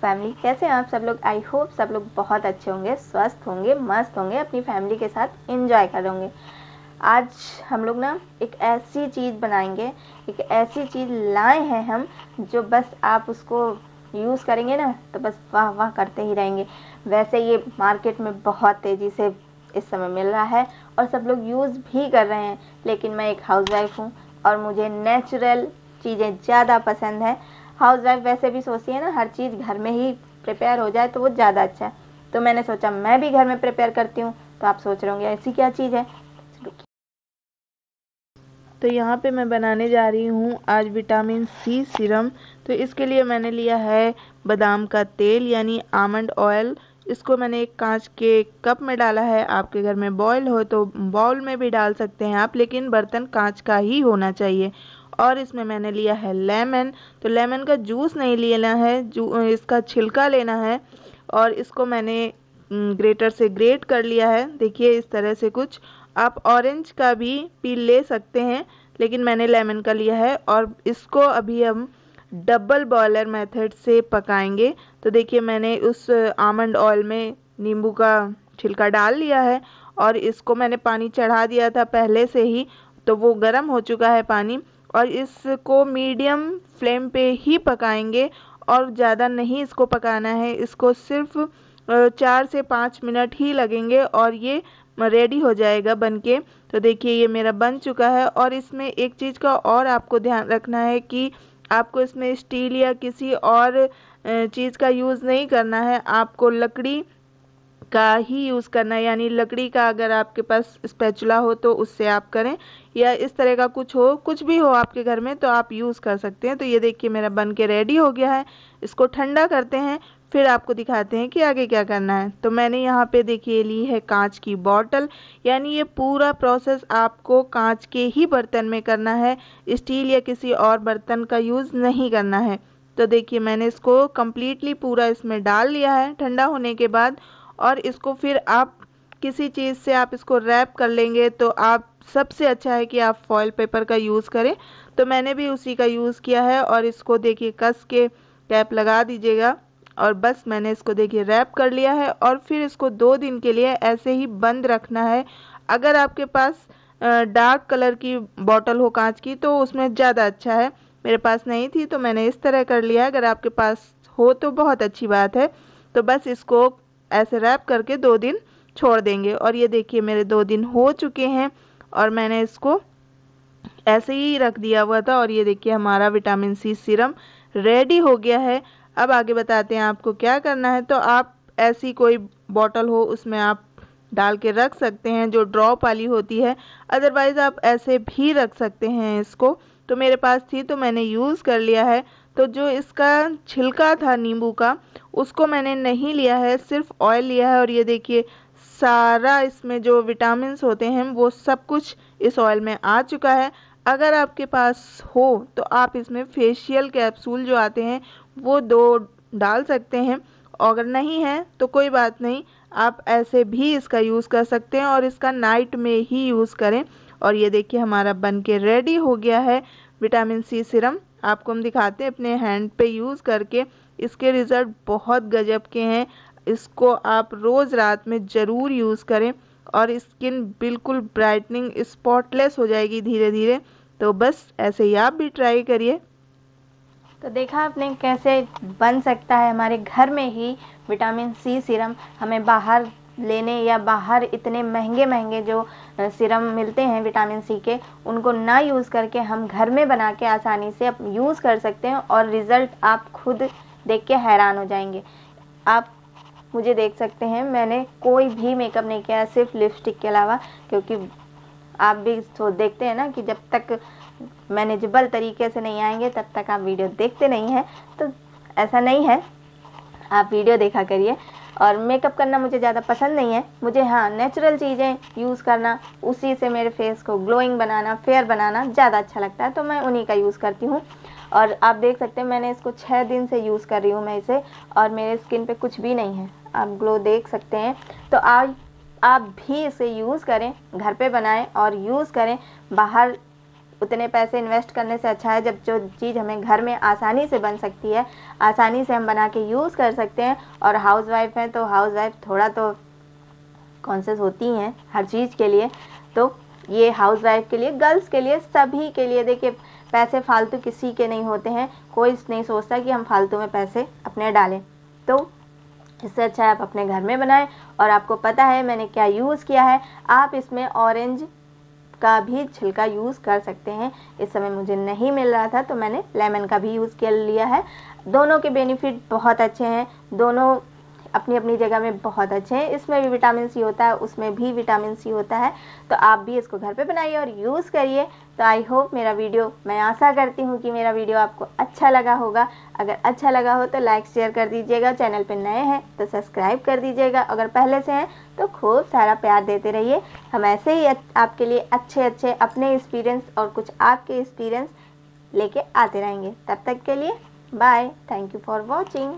Family कैसे हैं आप सब लोग? आई होप सब लोग बहुत अच्छे होंगे, स्वस्थ होंगे, मस्त होंगे, अपनी फैमिली के साथ इंजॉय करेंगे आज हम लोग ना एक ऐसी चीज़ बनाएँगे, एक ऐसी चीज़ लाए हैं हम, जो बस आप उसको यूज़ करेंगे ना तो बस वाह वाह करते ही रहेंगे। वैसे ये मार्केट में बहुत तेज़ी से इस समय मिल रहा है और सब लोग यूज़ भी कर रहे हैं, लेकिन मैं एक हाउसवाइफ हूँ और मुझे नेचुरल चीज़ें ज़्यादा पसंद है। हाउस वाइफ वैसे भी सोचती है ना, हर चीज़ घर में ही प्रिपेयर हो जाए तो वो ज़्यादा अच्छा है। तो मैंने सोचा, मैं भी घर में प्रिपेयर करती हूँ तो आप सोच रहे होंगे, ऐसी क्या चीज़ है? तो यहाँ पे मैं बनाने जा रही हूँ आज विटामिन सी सीरम तो इसके लिए मैंने लिया है बादाम का तेल, यानी आमंड ऑयल इसको मैंने एक कांच के कप में डाला है। आपके घर में बॉयल हो तो बाउल में भी डाल सकते हैं आप, लेकिन बर्तन कांच का ही होना चाहिए। और इसमें मैंने लिया है लेमन। तो लेमन का जूस नहीं लेना है, जू, इसका छिलका लेना है और इसको मैंने ग्रेटर से ग्रेट कर लिया है। देखिए इस तरह से कुछ। आप ऑरेंज का भी पील ले सकते हैं, लेकिन मैंने लेमन का लिया है और इसको अभी हम डबल बॉयलर मेथड से पकाएँगे। तो देखिए मैंने उस आमंड ऑयल में नींबू का छिलका डाल लिया है और इसको मैंने पानी चढ़ा दिया था पहले से ही तो वो गर्म हो चुका है पानी। और इसको मीडियम फ्लेम पे ही पकाएँगे और ज़्यादा नहीं इसको पकाना है, इसको सिर्फ़ चार से पाँच मिनट ही लगेंगे और ये रेडी हो जाएगा बनके। तो देखिए ये मेरा बन चुका है और इसमें एक चीज़ का और आपको ध्यान रखना है कि आपको इसमें स्टील या किसी और चीज़ का यूज़ नहीं करना है। आपको लकड़ी का ही यूज़ करना है। यानी लकड़ी का अगर आपके पास स्पैचुला हो तो उससे आप करें। या इस तरह का कुछ हो, कुछ भी हो आपके घर में तो आप यूज़ कर सकते हैं। तो ये देखिए, मेरा बन के रेडी हो गया है। इसको ठंडा करते हैं, फिर आपको दिखाते हैं कि आगे क्या करना है। तो मैंने यहाँ पे देखिए, ली है कांच की बॉटल यानी ये पूरा प्रोसेस आपको कांच के ही बर्तन में करना है। स्टील या किसी और बर्तन का यूज़ नहीं करना है। तो देखिए, मैंने इसको कम्प्लीटली पूरा इसमें डाल लिया है। ठंडा होने के बाद और इसको फिर आप किसी चीज़ से आप इसको रैप कर लेंगे तो आप, सबसे अच्छा है कि आप फॉयल पेपर का यूज़ करें। तो मैंने भी उसी का यूज़ किया है और इसको देखिए कस के कैप लगा दीजिएगा। और बस मैंने इसको देखिए रैप कर लिया है और फिर इसको दो दिन के लिए ऐसे ही बंद रखना है। अगर आपके पास डार्क कलर की बॉटल हो कांच की तो उसमें ज़्यादा अच्छा है। मेरे पास नहीं थी तो मैंने इस तरह कर लिया अगर आपके पास हो तो बहुत अच्छी बात है। तो बस इसको ऐसे रैप करके दो दिन छोड़ देंगे। और ये देखिए, मेरे दो दिन हो चुके हैं और मैंने इसको ऐसे ही रख दिया हुआ था। और ये देखिए, हमारा विटामिन सी सीरम रेडी हो गया है। अब आगे बताते हैं आपको क्या करना है। तो आप ऐसी कोई बॉटल हो, उसमें आप डाल के रख सकते हैं, जो ड्रॉप वाली होती है। अदरवाइज़ आप ऐसे भी रख सकते हैं इसको। तो मेरे पास थी तो मैंने यूज़ कर लिया है। तो जो इसका छिलका था नींबू का उसको मैंने नहीं लिया है, सिर्फ़ ऑयल लिया है और ये देखिए, सारा इसमें जो विटामिन होते हैं, वो सब कुछ इस ऑयल में आ चुका है। अगर आपके पास हो तो आप इसमें फेशियल कैप्सूल जो आते हैं, वो दो डाल सकते हैं। अगर नहीं है तो कोई बात नहीं, आप ऐसे भी इसका यूज़ कर सकते हैं और इसका नाइट में ही यूज़ करें। और ये देखिए, हमारा बन के रेडी हो गया है विटामिन सी सिरम आपको हम दिखाते हैं अपने हैंड पे यूज़ करके। इसके रिज़ल्ट बहुत गजब के हैं। इसको आप रोज़ रात में ज़रूर यूज़ करें और स्किन बिल्कुल ब्राइटनिंग स्पॉटलेस हो जाएगी धीरे धीरे तो बस ऐसे ही आप भी ट्राई करिए। तो देखा आपने कैसे बन सकता है हमारे घर में ही विटामिन सी सीरम हमें बाहर लेने या बाहर इतने महँगे महँगे जो सीरम मिलते हैं विटामिन सी के, उनको ना यूज़ करके हम घर में बना के आसानी से यूज़ कर सकते हैं और रिज़ल्ट आप खुद देख के हैरान हो जाएँगे। आप मुझे देख सकते हैं, मैंने कोई भी मेकअप नहीं किया, सिर्फ़ लिपस्टिक के अलावा, क्योंकि आप भी तो देखते हैं ना कि जब तक मैनेजेबल तरीके से नहीं आएँगे, तब तक आप वीडियो देखते नहीं हैं। तो ऐसा नहीं है। आप वीडियो देखा करिए। और मेकअप करना मुझे ज़्यादा पसंद नहीं है। मुझे हाँ नेचुरल चीज़ें यूज़ करना, उसी से मेरे फेस को ग्लोइंग बनाना फेयर बनाना ज़्यादा अच्छा लगता है तो मैं उन्हीं का यूज़ करती हूँ। और आप देख सकते हैं, मैंने इसको छः दिन से यूज़ कर रही हूँ मैं इसे, और मेरे स्किन पे कुछ भी नहीं है। आप ग्लो देख सकते हैं। तो आज आप भी इसे यूज़ करें, घर पे बनाएँ और यूज़ करें, बाहर उतने पैसे इन्वेस्ट करने से अच्छा है, जब जो चीज़ हमें घर में आसानी से बन सकती है, आसानी से हम बना के यूज़ कर सकते हैं। और हाउस वाइफ हैं तो हाउस वाइफ थोड़ा तो कॉन्सियस होती हैं हर चीज़ के लिए। तो ये हाउस वाइफ के लिए गर्ल्स के लिए, सभी के लिए देखिए, पैसे फालतू किसी के नहीं होते हैं। कोई नहीं सोचता कि हम फालतू में पैसे अपने डालें। तो इससे अच्छा है आप अपने घर में बनाएँ। और आपको पता है मैंने क्या यूज़ किया है? आप इसमें ऑरेंज का भी छिलका यूज़ कर सकते हैं। इस समय मुझे नहीं मिल रहा था तो मैंने लेमन का भी यूज़ कर लिया है। दोनों के बेनिफिट बहुत अच्छे हैं। दोनों अपनी अपनी जगह में बहुत अच्छे हैं। इसमें भी विटामिन सी होता है, उसमें भी विटामिन सी होता है। तो आप भी इसको घर पे बनाइए और यूज़ करिए। तो आई होप मेरा वीडियो मैं आशा करती हूँ कि मेरा वीडियो आपको अच्छा लगा होगा। अगर अच्छा लगा हो तो लाइक शेयर कर दीजिएगा। चैनल पर नए हैं तो सब्सक्राइब कर दीजिएगा। अगर पहले से हैं तो खूब सारा प्यार देते रहिए। हम ऐसे ही आपके लिए अच्छे अच्छे अपने एक्सपीरियंस और कुछ आपके एक्सपीरियंस लेके आते रहेंगे। तब तक के लिए bye thank you for watching